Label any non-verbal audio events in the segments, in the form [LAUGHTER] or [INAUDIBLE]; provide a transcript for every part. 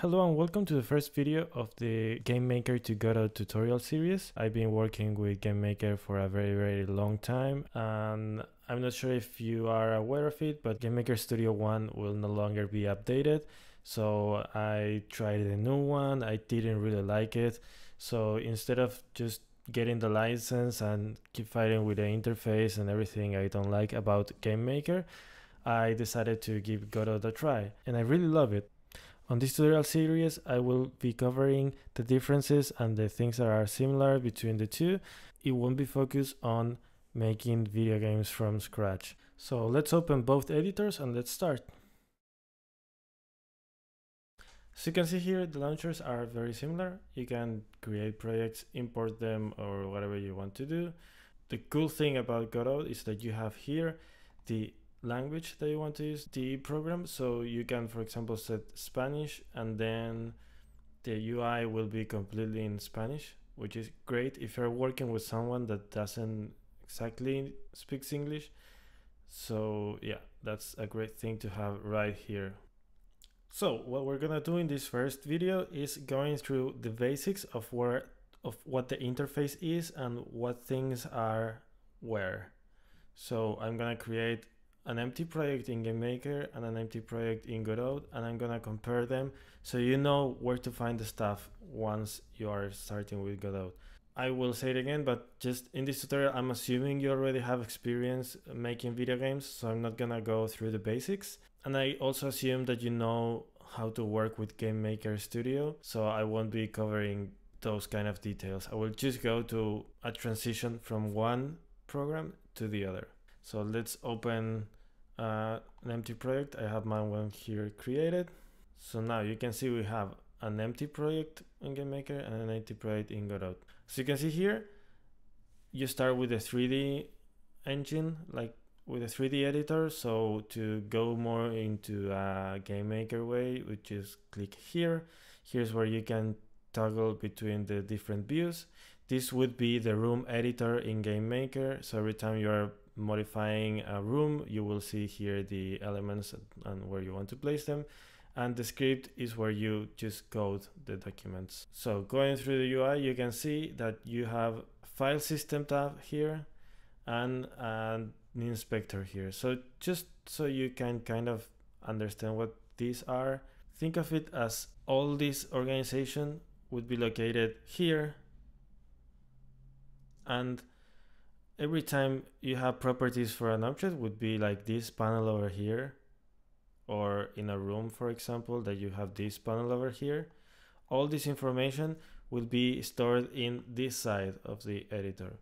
Hello and welcome to the first video of the GameMaker to Godot tutorial series. I've been working with GameMaker for a very very long time and I'm not sure if you are aware of it but GameMaker Studio 1 will no longer be updated so I tried a new one, I didn't really like it so instead of just getting the license and keep fighting with the interface and everything I don't like about GameMaker I decided to give Godot a try and I really love it. On this tutorial series, I will be covering the differences and the things that are similar between the two. It won't be focused on making video games from scratch. So let's open both editors and let's start. As you can see here, the launchers are very similar. You can create projects, import them, or whatever you want to do. The cool thing about Godot is that you have here the language that you want to use the program. So you can, for example, set Spanish and then the UI will be completely in Spanish, which is great if you're working with someone that doesn't exactly speaks English. So yeah, that's a great thing to have right here. So what we're gonna do in this first video is going through the basics of where of what the interface is and what things are where. So I'm gonna create an empty project in GameMaker and an empty project in Godot and I'm gonna compare them so you know where to find the stuff once you are starting with Godot. I will say it again, but just in this tutorial, I'm assuming you already have experience making video games, so I'm not gonna go through the basics. And I also assume that you know how to work with GameMaker Studio, so I won't be covering those kind of details. I will just go to a transition from one program to the other. So let's open uh, an empty project. I have my one here created. So now you can see we have an empty project in GameMaker and an empty project in Godot. So you can see here, you start with a 3D engine, like with a 3D editor. So to go more into a GameMaker way, we just click here. Here's where you can toggle between the different views. This would be the room editor in GameMaker. So every time you're modifying a room, you will see here the elements and where you want to place them. And the script is where you just code the documents. So going through the UI, you can see that you have file system tab here and an inspector here. So just so you can kind of understand what these are, think of it as all this organization would be located here and every time you have properties for an object would be like this panel over here or in a room for example that you have this panel over here. All this information will be stored in this side of the editor.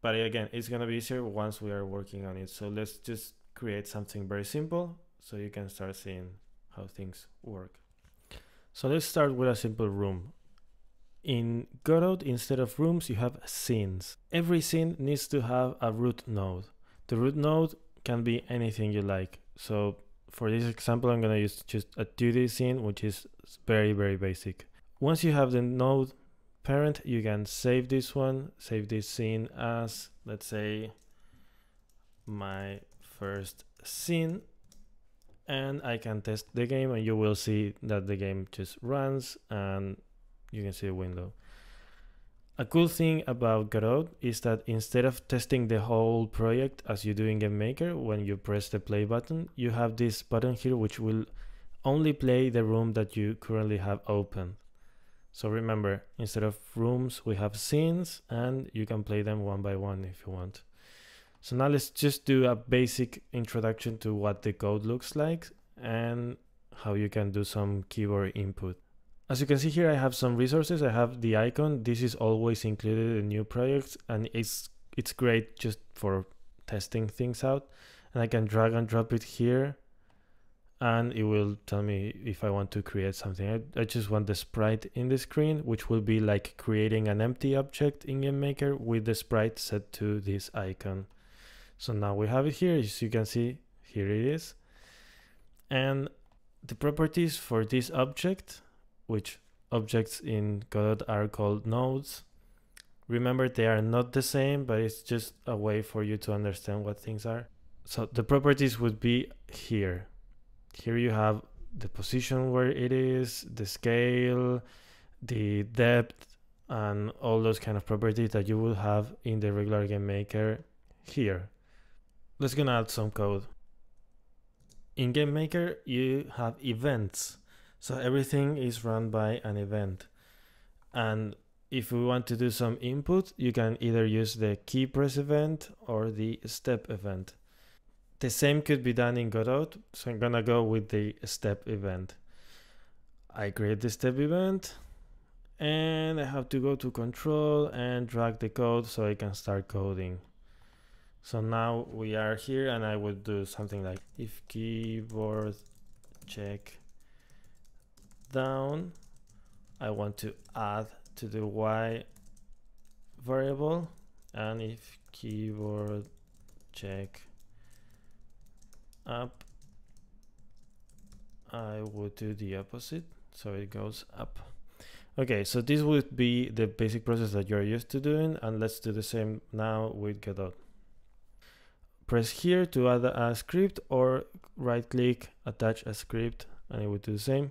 But again it's going to be easier once we are working on it. So let's just create something very simple so you can start seeing how things work. So let's start with a simple room in Godot, instead of rooms, you have scenes. Every scene needs to have a root node. The root node can be anything you like. So for this example, I'm going to use just a 2D scene, which is very, very basic. Once you have the node parent, you can save this one, save this scene as, let's say, my first scene. And I can test the game and you will see that the game just runs and you can see a window. A cool thing about Godot is that instead of testing the whole project as you do in GameMaker, when you press the play button, you have this button here which will only play the room that you currently have open. So remember, instead of rooms, we have scenes and you can play them one by one if you want. So now let's just do a basic introduction to what the code looks like and how you can do some keyboard input. As you can see here, I have some resources. I have the icon. This is always included in new projects and it's it's great just for testing things out. And I can drag and drop it here and it will tell me if I want to create something. I, I just want the sprite in the screen, which will be like creating an empty object in GameMaker with the sprite set to this icon. So now we have it here, as you can see, here it is. And the properties for this object which objects in Godot are called nodes. Remember, they are not the same, but it's just a way for you to understand what things are. So the properties would be here. Here you have the position where it is, the scale, the depth, and all those kind of properties that you would have in the regular game maker here. Let's gonna add some code. In Game Maker, you have events. So everything is run by an event. And if we want to do some input, you can either use the key press event or the step event. The same could be done in Godot, so I'm gonna go with the step event. I create the step event and I have to go to control and drag the code so I can start coding. So now we are here and I would do something like if keyboard check down, I want to add to the y variable and if keyboard check up I would do the opposite so it goes up. Okay so this would be the basic process that you're used to doing and let's do the same now with Godot. Press here to add a script or right click attach a script and it would do the same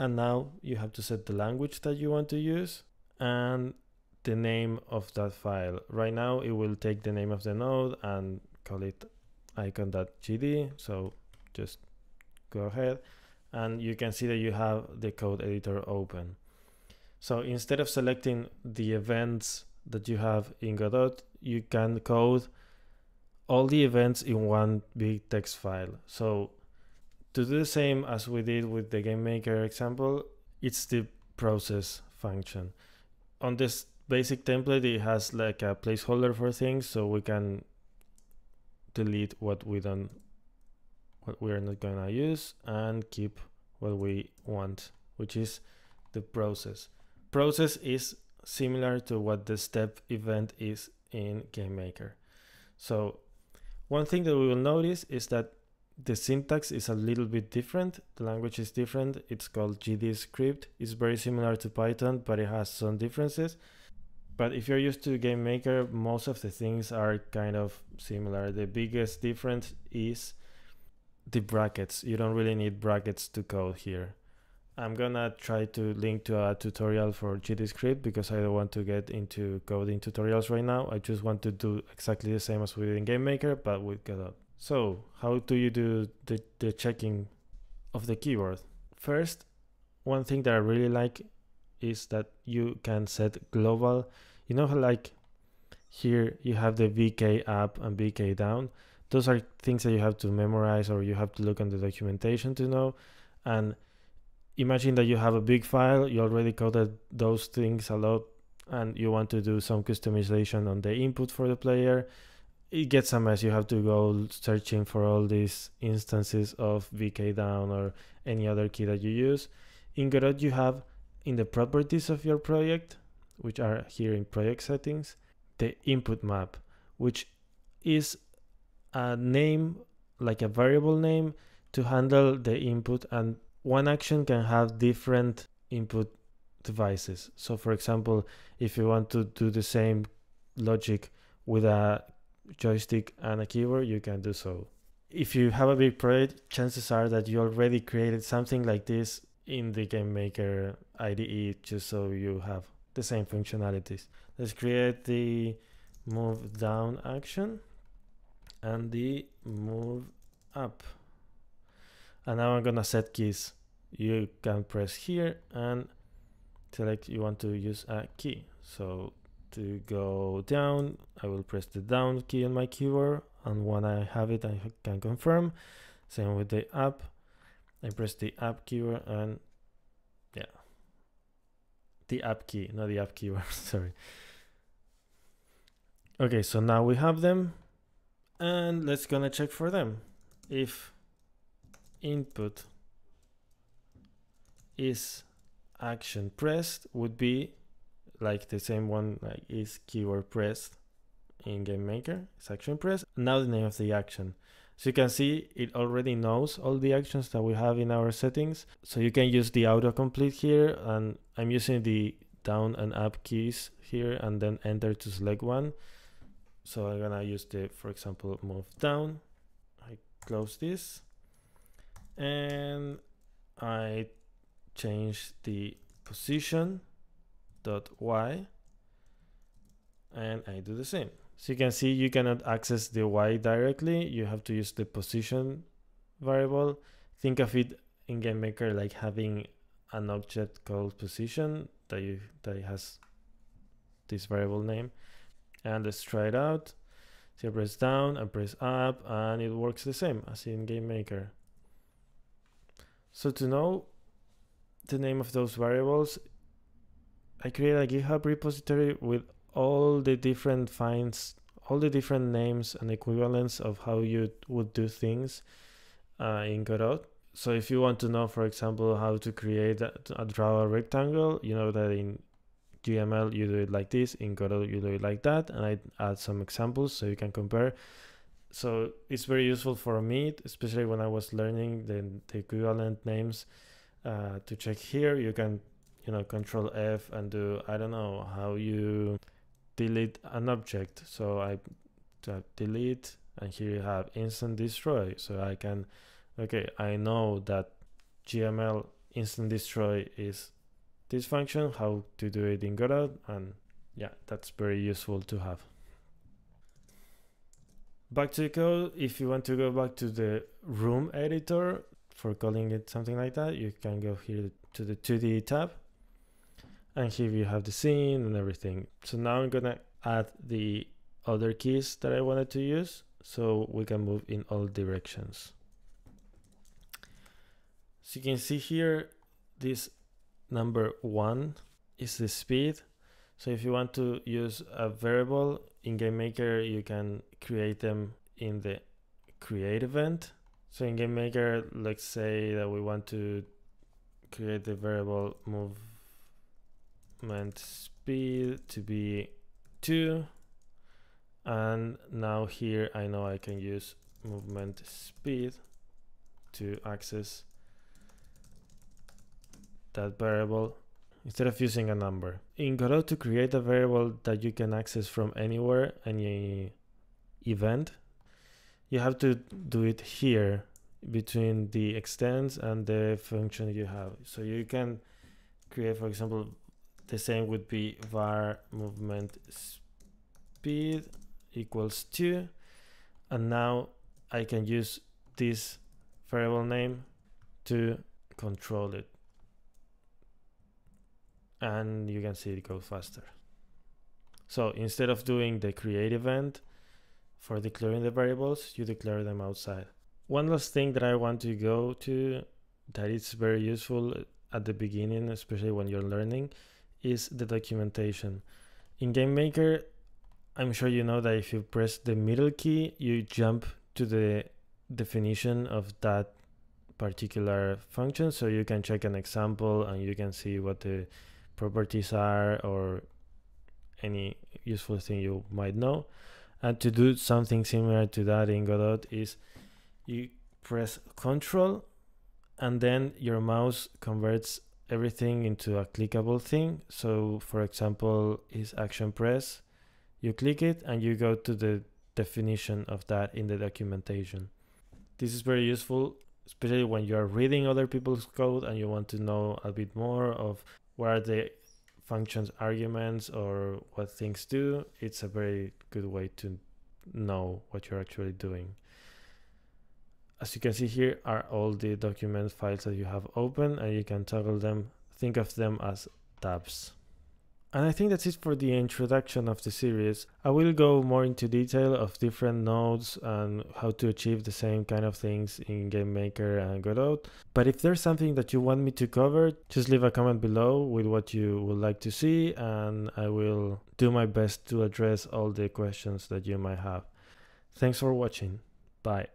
and now you have to set the language that you want to use and the name of that file. Right now it will take the name of the node and call it icon.gd. So just go ahead and you can see that you have the code editor open. So instead of selecting the events that you have in Godot, you can code all the events in one big text file. So to do the same as we did with the game maker example, it's the process function. On this basic template, it has like a placeholder for things, so we can delete what we don't, what we're not gonna use, and keep what we want, which is the process. Process is similar to what the step event is in GameMaker. So one thing that we will notice is that the syntax is a little bit different. The language is different. It's called GD script. It's very similar to Python, but it has some differences. But if you're used to Game Maker, most of the things are kind of similar. The biggest difference is the brackets. You don't really need brackets to code here. I'm gonna try to link to a tutorial for GDScript because I don't want to get into coding tutorials right now. I just want to do exactly the same as we did in GameMaker, but with Godot. So how do you do the, the checking of the keyboard? First, one thing that I really like is that you can set global, you know how like here you have the VK up and VK down. Those are things that you have to memorize or you have to look on the documentation to know. And imagine that you have a big file, you already coded those things a lot and you want to do some customization on the input for the player it gets a mess. You have to go searching for all these instances of VK down or any other key that you use. In Godot, you have in the properties of your project, which are here in project settings, the input map, which is a name, like a variable name, to handle the input. And one action can have different input devices. So, for example, if you want to do the same logic with a joystick and a keyboard, you can do so. If you have a big project, chances are that you already created something like this in the Game Maker IDE just so you have the same functionalities. Let's create the move down action and the move up. And now I'm gonna set keys. You can press here and select you want to use a key. So to go down, I will press the down key on my keyboard and when I have it, I can confirm. Same with the up. I press the up keyboard and yeah, the up key, not the up keyboard, [LAUGHS] sorry. Okay, so now we have them and let's gonna check for them. If input is action pressed would be like the same one like is keyword pressed in game maker it's action press now the name of the action. So you can see it already knows all the actions that we have in our settings. So you can use the autocomplete here and i'm using the down and up keys here and then enter to select one. So i'm gonna use the for example move down. I close this and I change the position dot y and I do the same. So you can see you cannot access the y directly. You have to use the position variable. Think of it in GameMaker like having an object called position that you that has this variable name. And let's try it out. So press down and press up and it works the same as in GameMaker. So to know the name of those variables, I create a GitHub repository with all the different finds, all the different names and equivalents of how you would do things uh, in Godot. So if you want to know, for example, how to create a, a draw a rectangle, you know that in GML you do it like this, in Godot you do it like that, and I add some examples so you can compare. So it's very useful for me, especially when I was learning the, the equivalent names uh, to check here. You can, you know, control F and do, I don't know, how you delete an object. So I tap delete and here you have instance destroy. So I can, okay, I know that GML instance destroy is this function, how to do it in Godot. And yeah, that's very useful to have. Back to the code, if you want to go back to the room editor, for calling it something like that, you can go here to the 2D tab and here you have the scene and everything. So now I'm gonna add the other keys that I wanted to use so we can move in all directions. So you can see here, this number one is the speed. So if you want to use a variable in GameMaker, you can create them in the create event. So in GameMaker, let's say that we want to create the variable movement speed to be 2 and now here I know I can use movement speed to access that variable instead of using a number. In Godot to create a variable that you can access from anywhere, any event, you have to do it here between the extends and the function you have. So you can create, for example, the same would be var movement speed equals 2 and now I can use this variable name to control it. And you can see it goes faster. So instead of doing the create event for declaring the variables you declare them outside. One last thing that I want to go to that is very useful at the beginning especially when you're learning is the documentation. In GameMaker, I'm sure you know that if you press the middle key, you jump to the definition of that particular function. So you can check an example and you can see what the properties are or any useful thing you might know. And to do something similar to that in Godot is you press Control and then your mouse converts everything into a clickable thing. So for example, is action press, you click it and you go to the definition of that in the documentation. This is very useful, especially when you are reading other people's code and you want to know a bit more of what are the functions arguments or what things do. It's a very good way to know what you're actually doing as you can see here are all the document files that you have open and you can toggle them, think of them as tabs. And I think that's it for the introduction of the series. I will go more into detail of different nodes and how to achieve the same kind of things in GameMaker and Godot. But if there's something that you want me to cover, just leave a comment below with what you would like to see and I will do my best to address all the questions that you might have. Thanks for watching. Bye.